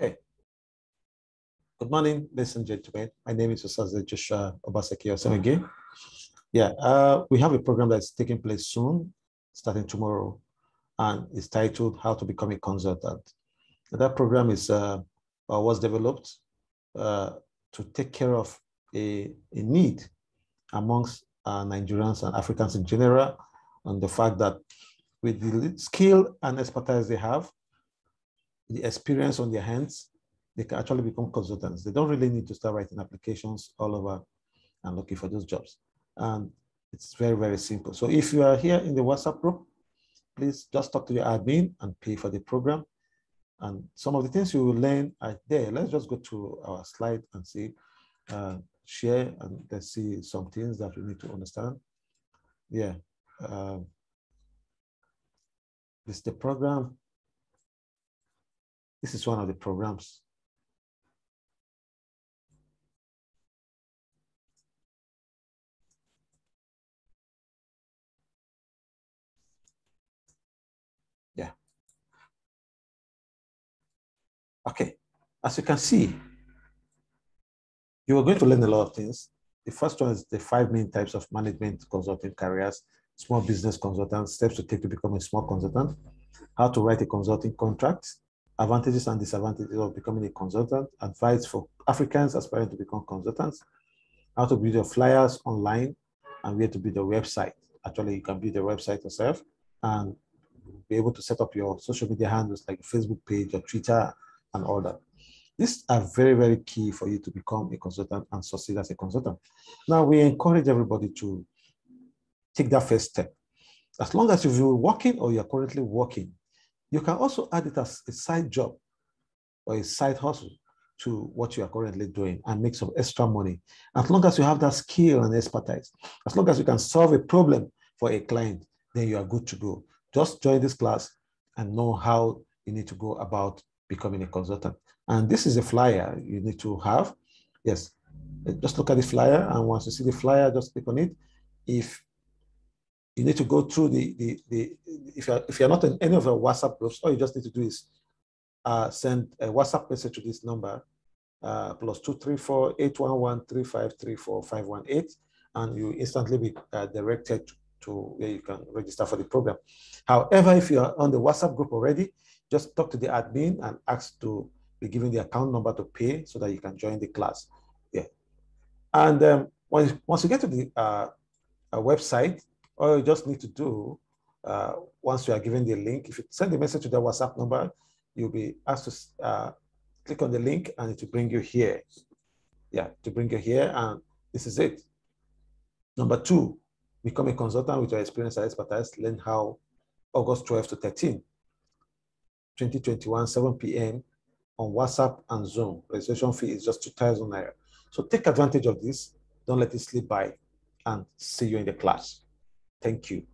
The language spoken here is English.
Okay. Good morning, ladies and gentlemen. My name is Osaze Joshua Obaseki Osemege. Yeah, uh, we have a program that's taking place soon, starting tomorrow, and it's titled How to Become a Consultant. That program is uh, was developed uh, to take care of a, a need amongst uh, Nigerians and Africans in general, and the fact that with the skill and expertise they have, the experience on their hands, they can actually become consultants. They don't really need to start writing applications all over and looking for those jobs. And it's very, very simple. So if you are here in the WhatsApp group, please just talk to your admin and pay for the program. And some of the things you will learn are there. Let's just go to our slide and see, uh, share, and let's see some things that we need to understand. Yeah. Uh, this is the program. This is one of the programs. Yeah. Okay, as you can see, you are going to learn a lot of things. The first one is the five main types of management consulting careers, small business consultant, steps to take to become a small consultant, how to write a consulting contract, advantages and disadvantages of becoming a consultant, advice for Africans aspiring to become consultants, how to build your flyers online, and where to build a website. Actually, you can build a website yourself and be able to set up your social media handles like Facebook page or Twitter and all that. These are very, very key for you to become a consultant and succeed as a consultant. Now, we encourage everybody to take that first step. As long as you're working or you're currently working, you can also add it as a side job or a side hustle to what you are currently doing and make some extra money. As long as you have that skill and expertise, as long as you can solve a problem for a client, then you are good to go. Just join this class and know how you need to go about becoming a consultant. And this is a flyer you need to have. Yes, just look at the flyer. And once you see the flyer, just click on it. If you need to go through the, the, the if, you're, if you're not in any of our WhatsApp groups, all you just need to do is uh, send a WhatsApp message to this number, uh, plus 234-811-3534518, and you instantly be uh, directed to where you can register for the program. However, if you are on the WhatsApp group already, just talk to the admin and ask to be given the account number to pay so that you can join the class. Yeah. And um, once, once you get to the uh, website, all you just need to do, uh, once you are given the link, if you send the message to the WhatsApp number, you'll be asked to uh, click on the link and it will bring you here. Yeah, to bring you here, and this is it. Number two, become a consultant with your experience and expertise. Learn how August 12 to 13, 2021, 7 p.m. on WhatsApp and Zoom. Registration fee is just 2,000 naira. So take advantage of this. Don't let it slip by and see you in the class. Thank you.